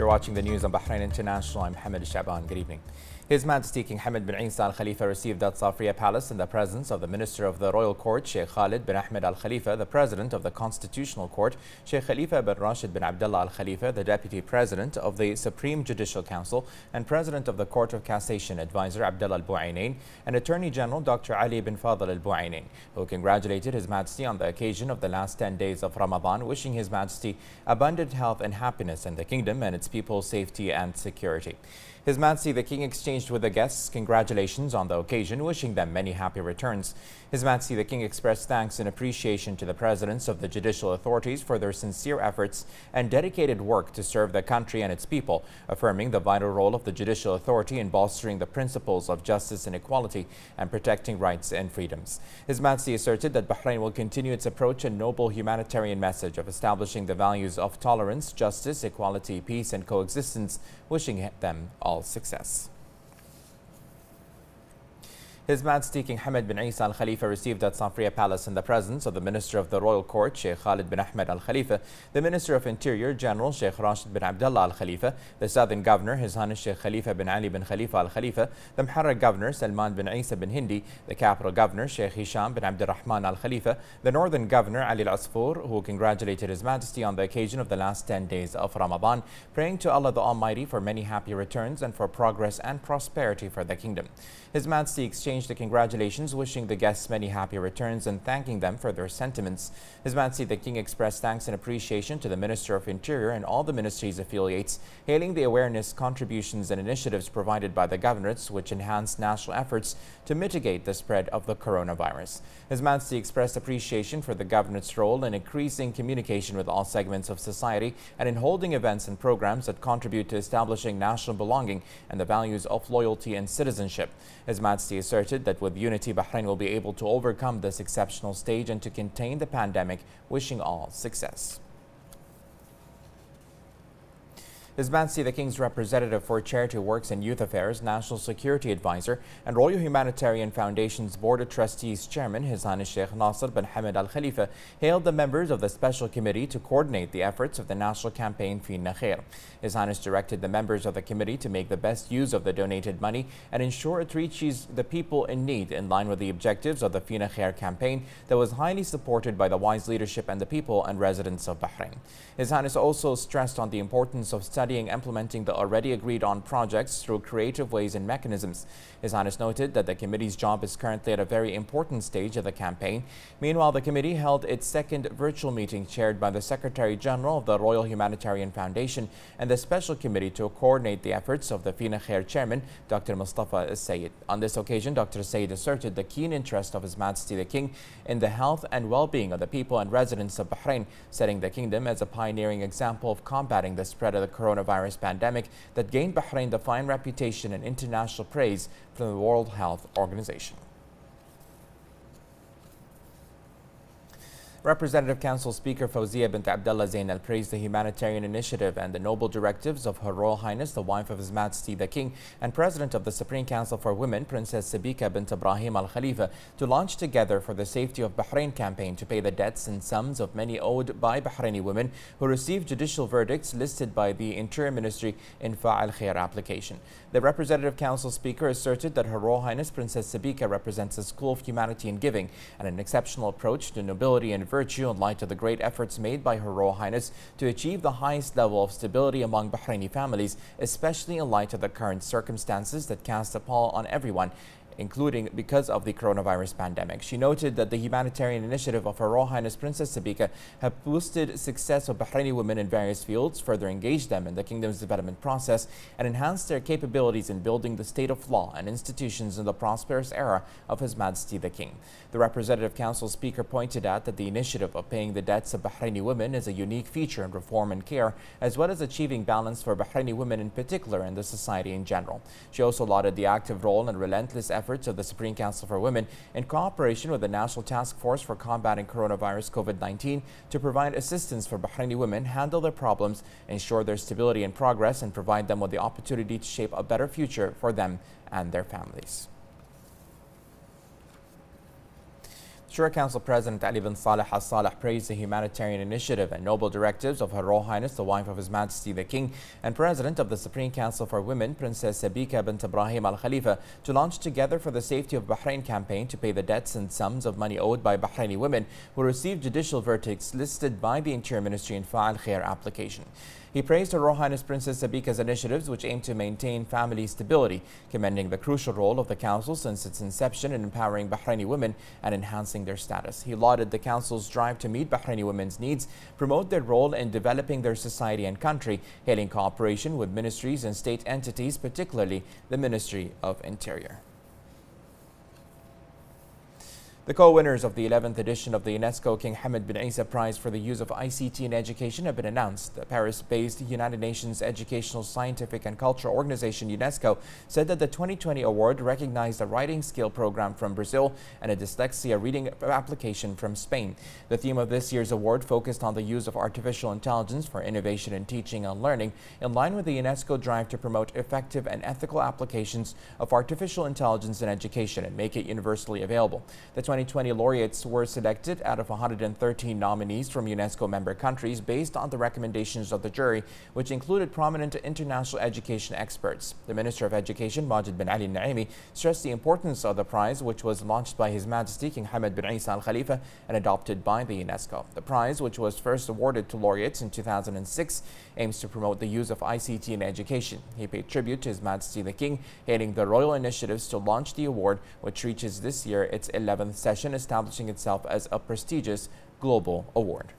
You're watching the news on Bahrain International. I'm Hamid Shaban. Good evening. His Majesty King Hamad bin Isa Al Khalifa received at Safriya Palace in the presence of the Minister of the Royal Court, Sheikh Khalid bin Ahmed Al Khalifa, the President of the Constitutional Court, Sheikh Khalifa bin Rashid bin Abdullah Al Khalifa, the Deputy President of the Supreme Judicial Council, and President of the Court of Cassation Advisor Abdullah Al Buainain, and Attorney General Dr. Ali bin Fadl Al Buainain, who congratulated His Majesty on the occasion of the last 10 days of Ramadan, wishing His Majesty abundant health and happiness in the kingdom and its people's safety and security. His Majesty the King exchanged with the guests congratulations on the occasion, wishing them many happy returns. His Majesty the King expressed thanks and appreciation to the presidents of the judicial authorities for their sincere efforts and dedicated work to serve the country and its people, affirming the vital role of the judicial authority in bolstering the principles of justice and equality and protecting rights and freedoms. His Majesty asserted that Bahrain will continue its approach and noble humanitarian message of establishing the values of tolerance, justice, equality, peace, and coexistence, wishing them all all success. His Majesty King Hamad bin Isa Al Khalifa received at Safriya Palace in the presence of the Minister of the Royal Court, Sheikh Khalid bin Ahmed Al Khalifa, the Minister of Interior, General Sheikh Rashid bin Abdullah Al Khalifa, the Southern Governor, His Highness Sheikh Khalifa bin Ali bin Khalifa Al Khalifa, the Muharraq Governor, Salman bin Isa bin Hindi, the Capital Governor, Sheikh Hisham bin Abdul Rahman Al Khalifa, the Northern Governor, Ali Al Asfour, who congratulated His Majesty on the occasion of the last 10 days of Ramadan, praying to Allah the Almighty for many happy returns and for progress and prosperity for the kingdom. His Majesty exchanged the congratulations, wishing the guests many happy returns and thanking them for their sentiments. His Majesty the King expressed thanks and appreciation to the Minister of Interior and all the ministry's affiliates, hailing the awareness, contributions and initiatives provided by the governorates which enhance national efforts to mitigate the spread of the coronavirus. His Majesty expressed appreciation for the governorate's role in increasing communication with all segments of society and in holding events and programs that contribute to establishing national belonging and the values of loyalty and citizenship. His Majesty asserted that with unity, Bahrain will be able to overcome this exceptional stage and to contain the pandemic, wishing all success. His Majesty the King's representative for Charity Works and Youth Affairs, National Security Advisor, and Royal Humanitarian Foundation's Board of Trustees Chairman, His Highness Sheikh Nasser bin Hamad Al Khalifa, hailed the members of the special committee to coordinate the efforts of the national campaign Fina Khair. His Highness directed the members of the committee to make the best use of the donated money and ensure it reaches the people in need in line with the objectives of the Fina Khair campaign that was highly supported by the wise leadership and the people and residents of Bahrain. His Highness also stressed on the importance of studying studying implementing the already agreed on projects through creative ways and mechanisms. His Highness noted that the committee's job is currently at a very important stage of the campaign. Meanwhile, the committee held its second virtual meeting chaired by the Secretary General of the Royal Humanitarian Foundation and the Special Committee to coordinate the efforts of the Fina Khair Chairman, Dr. Mustafa Sayed. On this occasion, Dr. Sayed asserted the keen interest of His Majesty the King in the health and well-being of the people and residents of Bahrain, setting the kingdom as a pioneering example of combating the spread of the coronavirus coronavirus pandemic that gained Bahrain the fine reputation and international praise from the World Health Organization. Representative Council Speaker Fawzia bint Abdullah Zainal praised the humanitarian initiative and the noble directives of Her Royal Highness, the wife of His Majesty the King, and President of the Supreme Council for Women, Princess Sabika bint Ibrahim Al Khalifa, to launch together for the Safety of Bahrain campaign to pay the debts and sums of many owed by Bahraini women who received judicial verdicts listed by the Interior Ministry in Fa'al Khair application. The Representative Council Speaker asserted that Her Royal Highness Princess Sabika represents a school of humanity and giving and an exceptional approach to nobility and virtue in light of the great efforts made by Her Royal Highness to achieve the highest level of stability among Bahraini families, especially in light of the current circumstances that cast a pall on everyone including because of the coronavirus pandemic. She noted that the humanitarian initiative of Her Royal Highness Princess Sabika have boosted success of Bahraini women in various fields, further engaged them in the kingdom's development process, and enhanced their capabilities in building the state of law and institutions in the prosperous era of His Majesty the King. The Representative Council Speaker pointed out that the initiative of paying the debts of Bahraini women is a unique feature in reform and care, as well as achieving balance for Bahraini women in particular and the society in general. She also lauded the active role and relentless effort efforts of the Supreme Council for Women in cooperation with the National Task Force for Combating Coronavirus COVID-19 to provide assistance for Bahraini women handle their problems, ensure their stability and progress, and provide them with the opportunity to shape a better future for them and their families. Shura Council President Ali bin Saleh Al Saleh praised the humanitarian initiative and noble directives of Her Royal Highness, the wife of His Majesty the King, and President of the Supreme Council for Women, Princess Sabika bint Ibrahim Al Khalifa, to launch Together for the Safety of Bahrain campaign to pay the debts and sums of money owed by Bahraini women who received judicial verdicts listed by the Interior Ministry in Fa'al Khair application. He praised Her Royal Highness Princess Sabika's initiatives which aim to maintain family stability, commending the crucial role of the Council since its inception in empowering Bahraini women and enhancing their status. He lauded the Council's drive to meet Bahraini women's needs, promote their role in developing their society and country, hailing cooperation with ministries and state entities, particularly the Ministry of Interior. The co-winners of the 11th edition of the UNESCO King Hamad bin Isa Prize for the use of ICT in education have been announced. The Paris-based United Nations Educational, Scientific and Cultural Organization UNESCO said that the 2020 award recognized a writing skill program from Brazil and a dyslexia reading application from Spain. The theme of this year's award focused on the use of artificial intelligence for innovation in teaching and learning, in line with the UNESCO drive to promote effective and ethical applications of artificial intelligence in education and make it universally available. The 2020 laureates were selected out of 113 nominees from UNESCO member countries based on the recommendations of the jury, which included prominent international education experts. The Minister of Education, Majid bin Ali Naimi, stressed the importance of the prize, which was launched by His Majesty King Hamad bin Isa Al Khalifa and adopted by the UNESCO. The prize, which was first awarded to laureates in 2006, aims to promote the use of ICT in education. He paid tribute to His Majesty the King, hailing the royal initiatives to launch the award, which reaches this year its 11th session, establishing itself as a prestigious global award.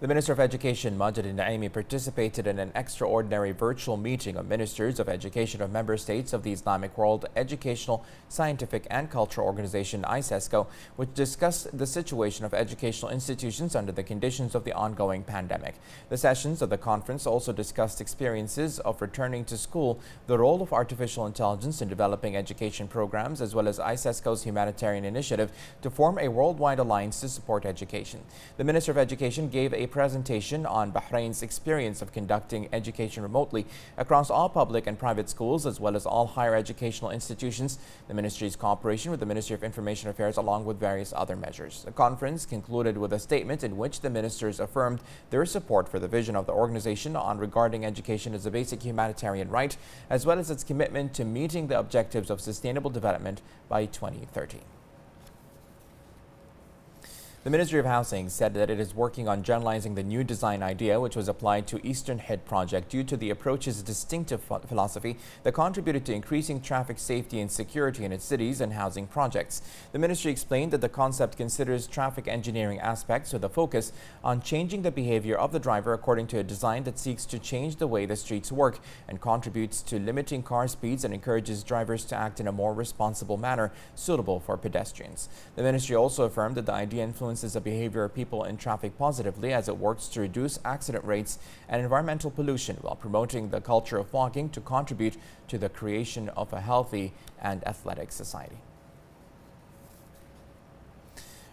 The Minister of Education, Majid Naimi, participated in an extraordinary virtual meeting of ministers of education of member states of the Islamic World Educational, Scientific and Cultural Organization, ISESCO, which discussed the situation of educational institutions under the conditions of the ongoing pandemic. The sessions of the conference also discussed experiences of returning to school, the role of artificial intelligence in developing education programs, as well as ISESCO's humanitarian initiative to form a worldwide alliance to support education. The Minister of Education gave a presentation on Bahrain's experience of conducting education remotely across all public and private schools as well as all higher educational institutions, the ministry's cooperation with the Ministry of Information Affairs along with various other measures. The conference concluded with a statement in which the ministers affirmed their support for the vision of the organization on regarding education as a basic humanitarian right, as well as its commitment to meeting the objectives of sustainable development by 2030. The Ministry of Housing said that it is working on generalizing the new design idea, which was applied to Eastern Hidd project due to the approach's distinctive philosophy that contributed to increasing traffic safety and security in its cities and housing projects. The ministry explained that the concept considers traffic engineering aspects with a focus on changing the behavior of the driver according to a design that seeks to change the way the streets work and contributes to limiting car speeds and encourages drivers to act in a more responsible manner suitable for pedestrians. The ministry also affirmed that the idea influences influences the behavior of people in traffic positively as it works to reduce accident rates and environmental pollution while promoting the culture of walking to contribute to the creation of a healthy and athletic society.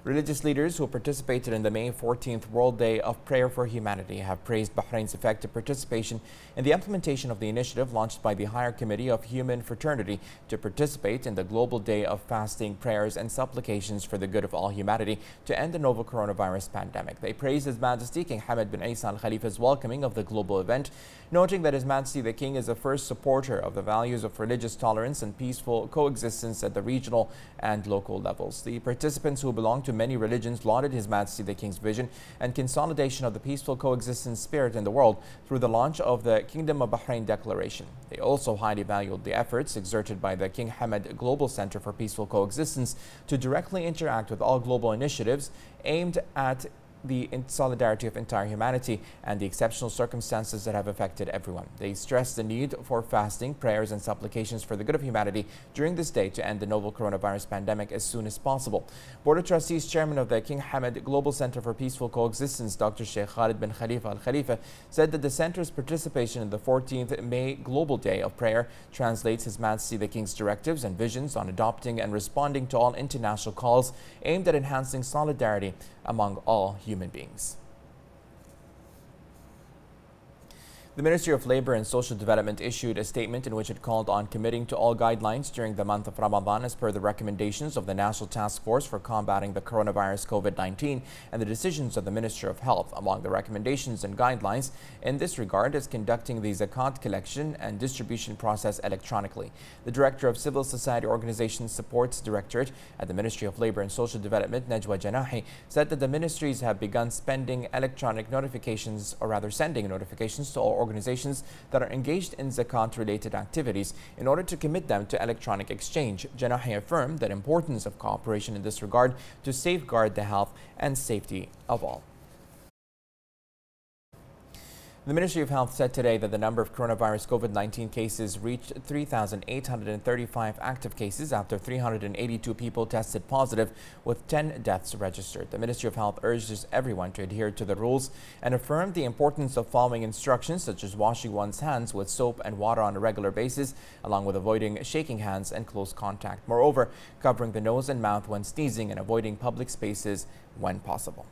Religious leaders who participated in the May 14th World Day of Prayer for Humanity have praised Bahrain's effective participation in the implementation of the initiative launched by the Higher Committee of Human Fraternity to participate in the Global Day of Fasting, Prayers and Supplications for the Good of All Humanity to end the novel coronavirus pandemic. They praised His Majesty King Hamad bin Isa Al Khalifa's welcoming of the global event, noting that His Majesty the King is the first supporter of the values of religious tolerance and peaceful coexistence at the regional and local levels. The participants who belong to many religions lauded His Majesty the King's vision and consolidation of the peaceful coexistence spirit in the world through the launch of the Kingdom of Bahrain Declaration. They also highly valued the efforts exerted by the King Hamad Global Center for Peaceful Coexistence to directly interact with all global initiatives aimed at the solidarity of entire humanity and the exceptional circumstances that have affected everyone. They stress the need for fasting, prayers and supplications for the good of humanity during this day to end the novel coronavirus pandemic as soon as possible. Board of Trustees Chairman of the King Hamad Global Center for Peaceful Coexistence, Dr. Sheikh Khalid bin Khalifa Al Khalifa, said that the center's participation in the 14th May Global Day of Prayer translates His Majesty the King's directives and visions on adopting and responding to all international calls aimed at enhancing solidarity among all human beings. The Ministry of Labor and Social Development issued a statement in which it called on committing to all guidelines during the month of Ramadan as per the recommendations of the National Task Force for combating the coronavirus COVID-19 and the decisions of the Ministry of Health. Among the recommendations and guidelines in this regard is conducting the zakat collection and distribution process electronically. The Director of Civil Society Organizations Supports Directorate at the Ministry of Labor and Social Development, Najwa Janahi, said that the ministries have begun spending electronic notifications, or rather sending notifications to all organizations that are engaged in zakat-related activities in order to commit them to electronic exchange. Janahi affirmed the importance of cooperation in this regard to safeguard the health and safety of all. The Ministry of Health said today that the number of coronavirus COVID-19 cases reached 3,835 active cases after 382 people tested positive with 10 deaths registered. The Ministry of Health urges everyone to adhere to the rules and affirmed the importance of following instructions such as washing one's hands with soap and water on a regular basis, along with avoiding shaking hands and close contact. Moreover, covering the nose and mouth when sneezing and avoiding public spaces when possible.